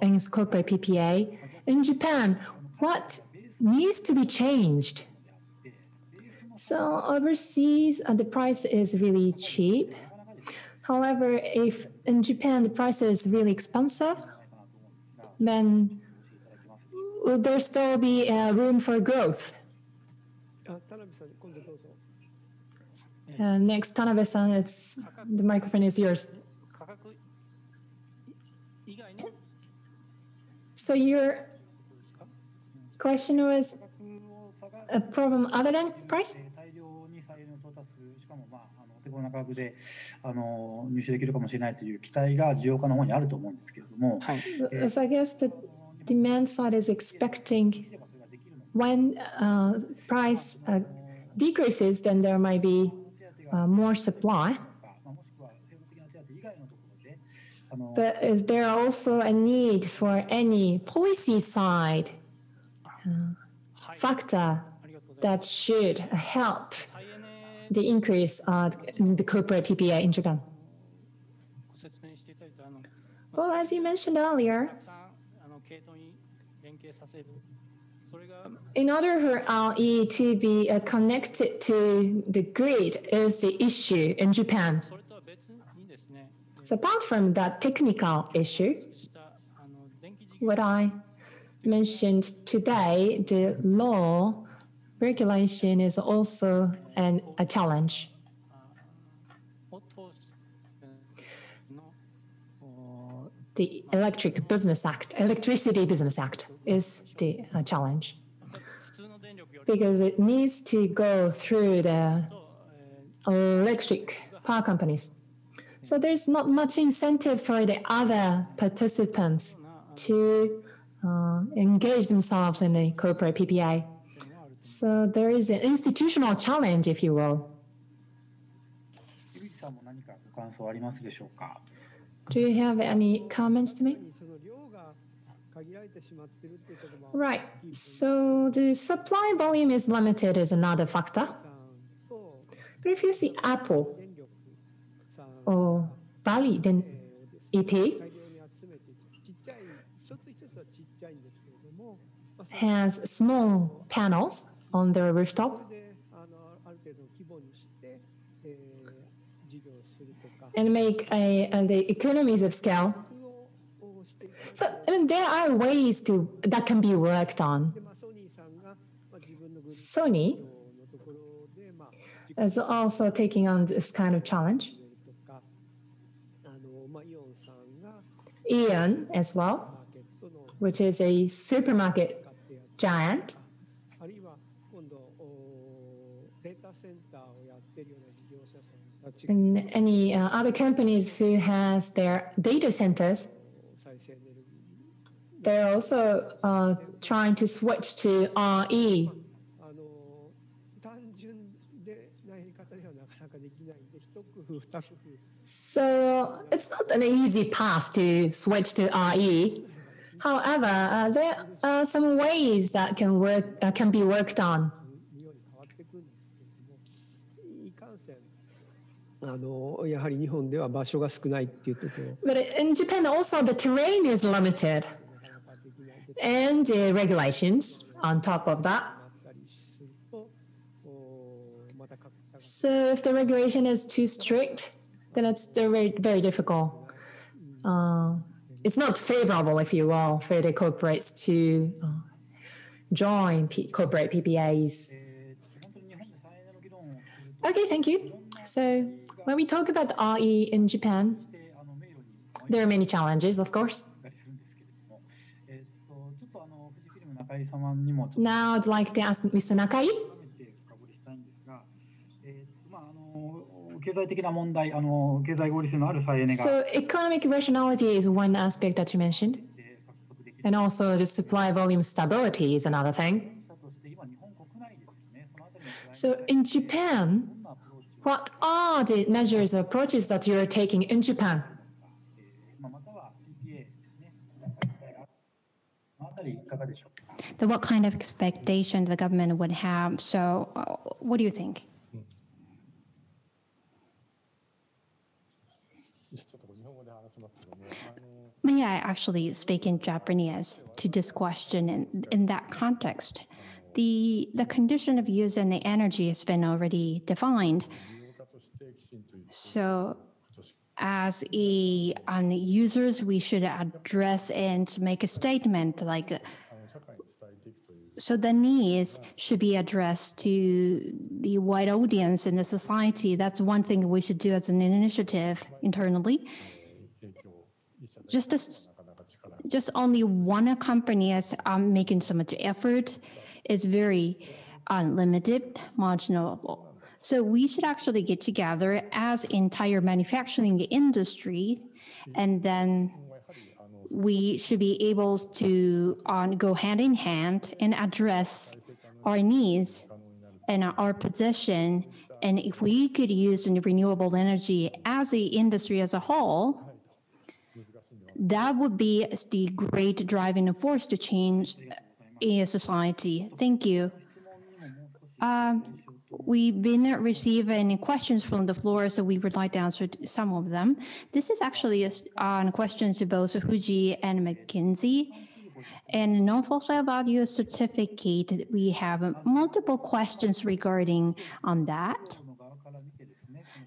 S9: in corporate PPA. In Japan, what needs to be changed? So overseas, uh, the price is really cheap. However, if in Japan the price is really expensive, then will there still be uh, room for growth? Uh, next, Tanabe-san, it's the microphone is yours. So your question was a problem other than price?
S7: この価格であの入手できるかもしれないという期待が需要家の方にあると思うんですけれども。はい。
S9: えー、so I guess the demand side is expecting when uh, price uh, decreases, then there might be uh, more supply. But is there also a need for any policy side uh, factor that should help the increase of in the corporate PPA in Japan? Well, as you mentioned earlier, in order for RE to be uh, connected to the grid is the issue in Japan. So apart from that technical issue, what I mentioned today, the law regulation is also an, a challenge. the Electric Business Act, Electricity Business Act is the uh, challenge because it needs to go through the electric power companies. So there's not much incentive for the other participants to uh, engage themselves in a corporate PPA. So there is an institutional challenge, if you will. Do you have any comments to make? Right. So the supply volume is limited is another factor. But if you see Apple or Bali, then EP has small panels on their rooftop. and make a, and the economies of scale. So I mean, there are ways to that can be worked on. Sony is also taking on this kind of challenge. Aeon as well, which is a supermarket giant and any uh, other companies who has their data centers, they're also uh, trying to switch to RE. So it's not an easy path to switch to RE. However, uh, there are some ways that can work uh, can be worked on.
S4: あのやはり日本では場所が少ないっていうところ
S9: But in Japan, also the terrain is limited,
S4: なかなかできないで
S9: and the regulations on top of that.
S4: あったりするとおまた各社が
S9: So if the regulation is too strict, then it's very very difficult. Uh, it's not favorable, if you will, for the corporates to uh, join P- corporate PPAs.
S7: えー本当に日本で再エネの議論をする
S9: Okay, thank you. So When we talk about RE in Japan, there are many challenges, of course. Now I'd like to ask Mr. Nakai. So economic rationality is one aspect that you mentioned. And also the supply volume stability is another thing. So in Japan, what are the measures and approaches that you're taking in Japan?
S8: what kind of expectations the government would have. So, uh, what do you think? May I actually speak in Japanese to this question in, in that context? The, the condition of use and the energy has been already defined. So as a um, users, we should address and make a statement like, so the needs should be addressed to the wide audience in the society. That's one thing we should do as an initiative internally. Just as, just only one company is um, making so much effort is very uh, limited, marginal so we should actually get together as entire manufacturing industry, and then we should be able to go hand in hand and address our needs and our position. And if we could use renewable energy as the industry as a whole, that would be the great driving force to change in society. Thank you. Um, we've been receiving questions from the floor, so we would like to answer some of them. This is actually a, on questions to both Fuji and McKenzie. And non-fossil value certificate, we have multiple questions regarding on that.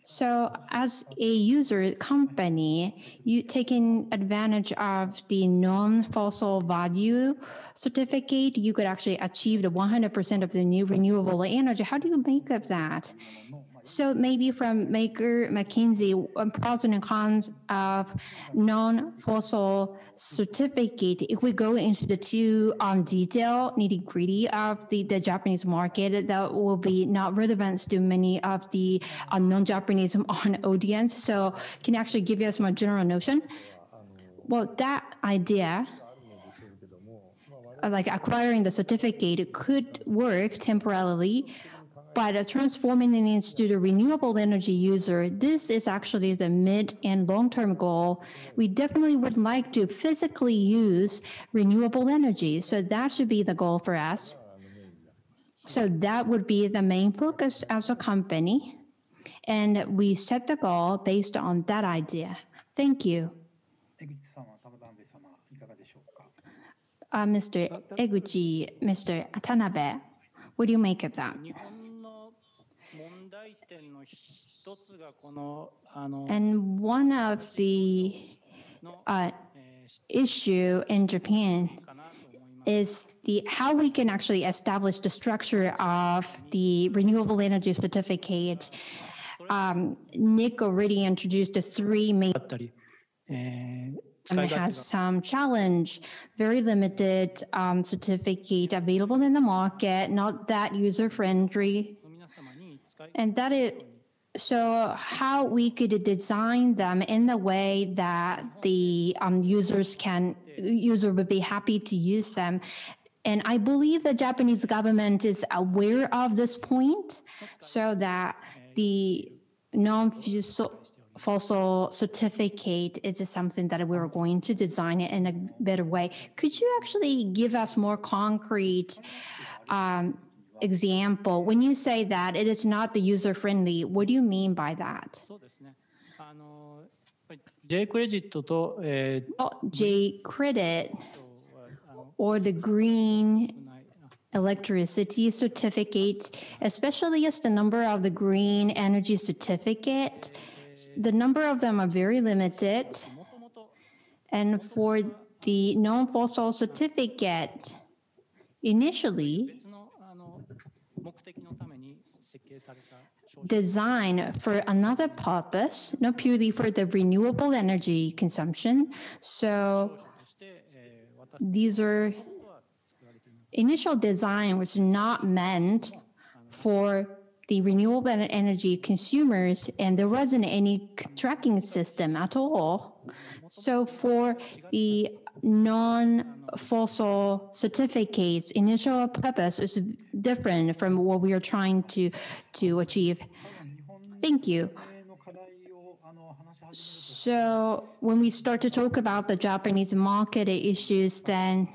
S8: So as a user company, you taking advantage of the non-fossil value certificate, you could actually achieve the 100% of the new renewable energy. How do you make of that? So maybe from Baker McKenzie, um, pros and cons of non-fossil certificate. If we go into the two um, detail nitty gritty of the, the Japanese market, that will be not relevant to many of the uh, non-Japanese on audience. So can actually give us more general notion? Well, that idea uh, like acquiring the certificate could work temporarily but transforming it into the renewable energy user, this is actually the mid and long term goal. We definitely would like to physically use renewable energy. So that should be the goal for us. So that would be the main focus as a company. And we set the goal based on that idea. Thank you. Uh, Mr. Eguchi, Mr. Tanabe, what do you make of that? And one of the uh, issue in Japan is the how we can actually establish the structure of the renewable energy certificate. Um, Nick already introduced the three main and has some challenge, very limited um, certificate available in the market, not that user friendly. And that is so how we could design them in the way that the um, users can user would be happy to use them. And i believe the japanese government is aware of this point so that the non-fossil certificate is something that we're going to design it in a better way. Could you actually give us more concrete um, example, when you say that it is not the user friendly, what do you mean by that?
S5: Uh, J credit と、えー、
S8: J credit or the green electricity certificates, especially as the number of the green energy certificate, the number of them are very limited. And for the non-fossil certificate, initially, designed for another purpose, not purely for the renewable energy consumption. So these are initial design was not meant for the renewable energy consumers and there wasn't any tracking system at all. So for the non-fossil certificates initial purpose is different from what we are trying to to achieve. Thank you. So when we start to talk about the Japanese market issues, then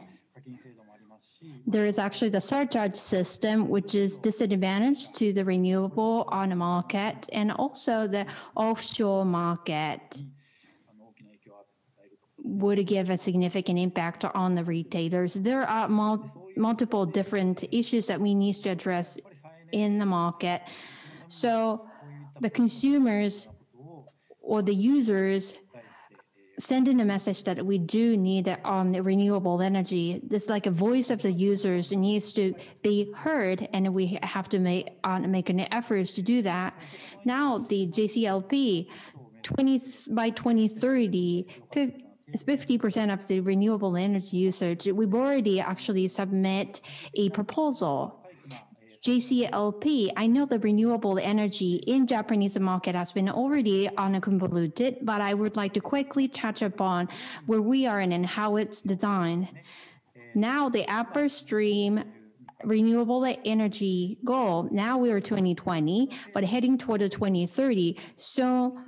S8: there is actually the surcharge system, which is disadvantage to the renewable on the market, and also the offshore market would give a significant impact on the retailers. There are mul- multiple different issues that we need to address in the market. So the consumers or the users sending a message that we do need um, renewable energy. It's like a voice of the users needs to be heard, and we have to make uh, make an effort to do that. Now the JCLP, 20 by 2030, 50% of the renewable energy usage, we've already actually submit a proposal. JCLP, I know the renewable energy in Japanese market has been already unconvoluted, but I would like to quickly touch upon where we are and how it's designed. Now the upper stream renewable energy goal, now we are 2020, but heading toward the 2030. So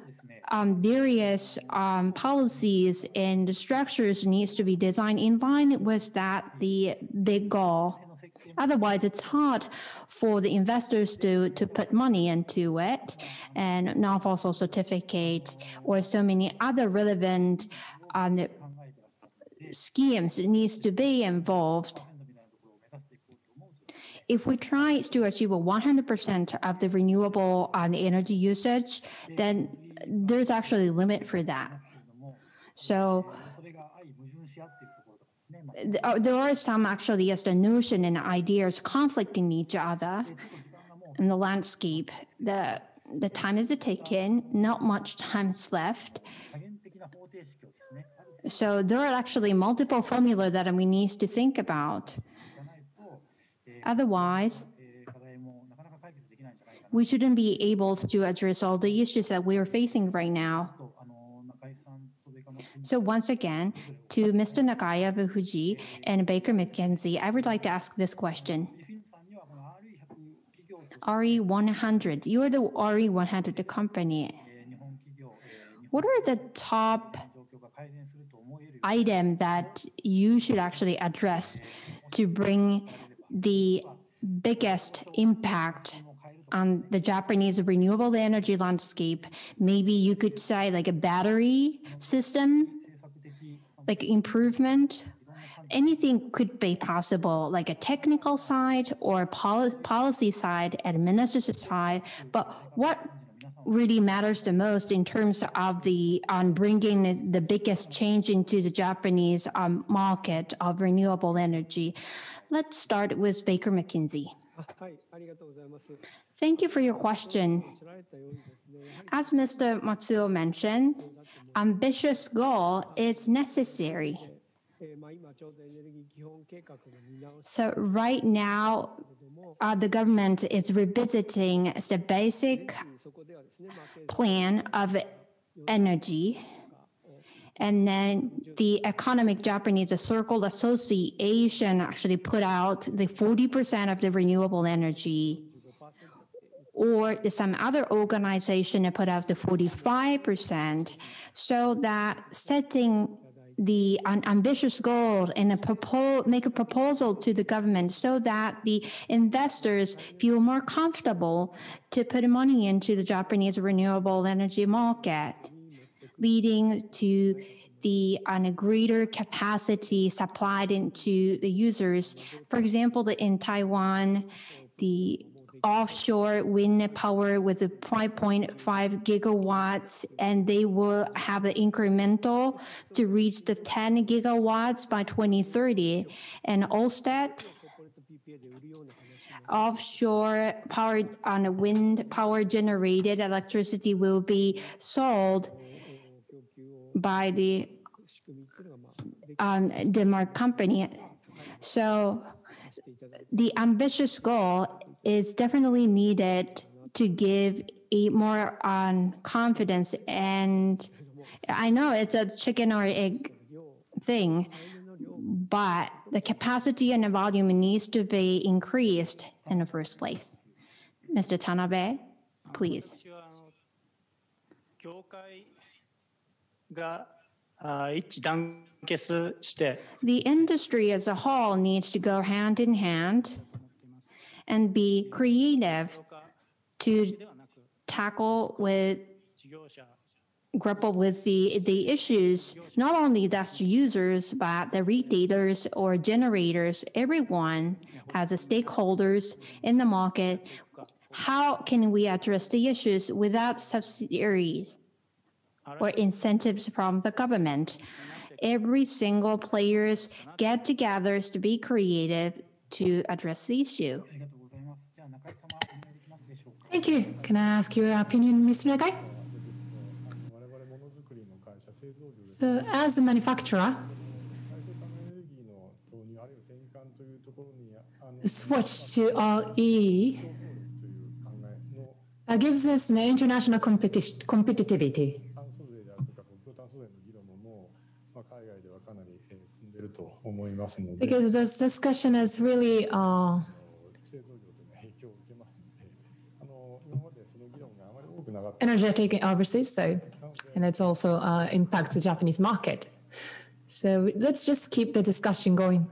S8: um, various um, policies and structures needs to be designed in line with that the big goal. Otherwise, it's hard for the investors to, to put money into it and non-fossil certificate or so many other relevant um, schemes needs to be involved. If we try to achieve a 100% of the renewable um, energy usage, then there's actually a limit for that. So uh, there are some actually as the notion and ideas conflicting each other in the landscape. The the time is taken, not much time's left. So there are actually multiple formula that we need to think about. Otherwise, we shouldn't be able to address all the issues that we are facing right now. So once again, to Mr. Nakaya Fuji and Baker McKenzie, I would like to ask this question. RE100, you are the RE100 company. What are the top item that you should actually address to bring the biggest impact on the Japanese renewable energy landscape. Maybe you could say like a battery system, like improvement. Anything could be possible, like a technical side or poli- policy side, administrative side. But what really matters the most in terms of the on bringing the biggest change into the Japanese um, market of renewable energy? Let's start with Baker
S4: McKenzie.
S8: Thank you for your question. As Mr. Matsuo mentioned, ambitious goal is necessary. So right now, uh, the government is revisiting the basic plan of energy. And then the Economic Japanese Circle Association actually put out the 40% of the renewable energy. Or some other organization put out the 45%. So that setting the ambitious goal and a propo- make a proposal to the government so that the investors feel more comfortable to put money into the Japanese renewable energy market, leading to the on a greater capacity supplied into the users. For example, the, in Taiwan, the offshore wind power with a 5.5 gigawatts, and they will have an incremental to reach the 10 gigawatts by 2030. And Ørsted, offshore power on wind power generated electricity will be sold by the um, Denmark company. So the ambitious goal is definitely needed to give a more on confidence. And I know it's a chicken or egg thing, but the capacity and the volume needs to be increased in the first place. Mr. Tanabe, please. The industry as a whole needs to go hand in hand and be creative to tackle with grapple with the the issues not only that's users but the retailers or generators everyone as a stakeholders in the market. How can we address the issues without subsidiaries? or incentives from the government. Every single players get together to be creative to address the issue.
S9: Thank you. Can I ask your opinion, Mr. Nagai? So, as a manufacturer, switch to RE gives us an international competi.
S6: と思いますので
S9: Because this discussion is really uh,
S6: 製造業というのは影響を受けますので
S9: energetic overseas, so and it's also uh, impacts the Japanese market. So let's just keep the discussion going.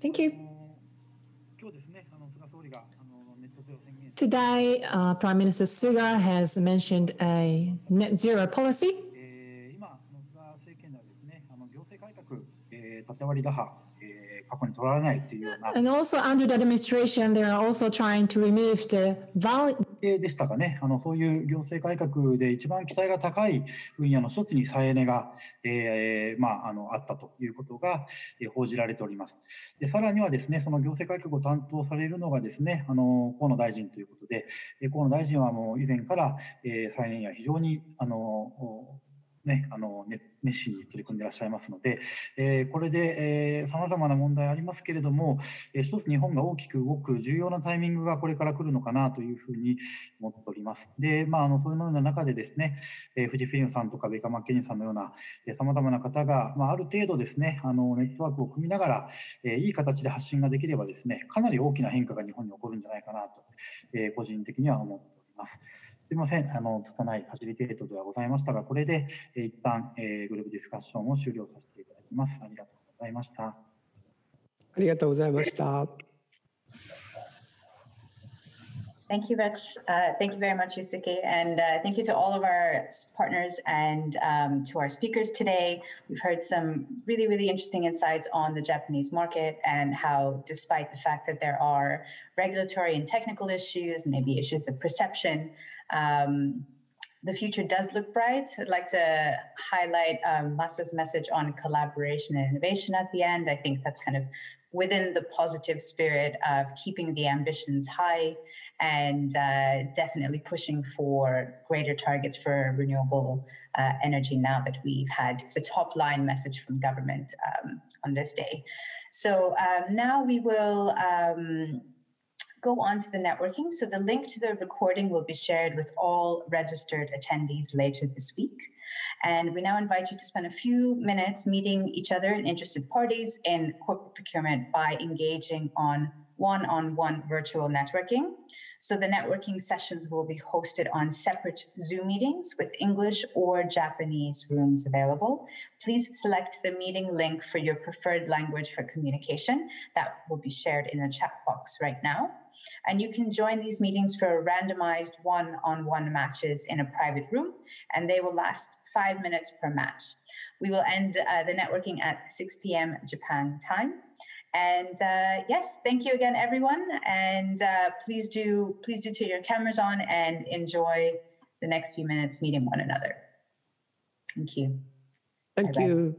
S9: Thank you. Today, uh, Prime Minister Suga has mentioned a net zero policy.
S7: 割り打破、えー、過去に取られないというような。
S9: And also under the administration, they are also trying to remove the value.
S7: でしたかね、あのそういう行政改革で一番期待が高い分野の一つに再エネが、えーまあ、あのあったということが、えー、報じられております。でさらにはですね、その行政改革を担当されるのがですね、あの河野大臣ということで、河野大臣はもう以前から、えー、再エネには非常にあのね、あの熱心に取り組んでいらっしゃいますので、えー、これでさまざまな問題ありますけれども、えー、一つ日本が大きく動く重要なタイミングがこれから来るのかなというふうに思っております。で、まあ、あのそういうような中でですね、えー、富士フィルムさんとかベイカ・マッケニーさんのようなさまざまな方が、まあ、ある程度ですね、あのネットワークを組みながら、えー、いい形で発信ができればですね、かなり大きな変化が日本に起こるんじゃないかなと、えー、個人的には思っております。すみません、あの、拙いファシリテートではございましたが、これで、えー、一旦、えー、グループディスカッションを終了させていただきます。ありがとうございました。あ
S4: りがとうございました。
S1: Thank you, much. Uh, thank you very much, Yusuke. And uh, thank you to all of our partners and um, to our speakers today. We've heard some really, really interesting insights on the Japanese market and how, despite the fact that there are regulatory and technical issues, maybe issues of perception, um, the future does look bright. I'd like to highlight um, message on collaboration and innovation at the end. I think that's kind of within the positive spirit of keeping the ambitions high and uh, definitely pushing for greater targets for renewable uh, energy now that we've had the top line message from government um, on this day. So um, now we will um, go on to the networking. So the link to the recording will be shared with all registered attendees later this week. And we now invite you to spend a few minutes meeting each other and interested parties in corporate procurement by engaging on one on one virtual networking. So the networking sessions will be hosted on separate Zoom meetings with English or Japanese rooms available. Please select the meeting link for your preferred language for communication. That will be shared in the chat box right now. And you can join these meetings for randomized one on one matches in a private room, and they will last five minutes per match. We will end uh, the networking at 6 p.m. Japan time. And uh, yes, thank you again, everyone. And uh, please do please do turn your cameras on and enjoy the next few minutes meeting one another. Thank you.
S4: Thank Bye-bye. you.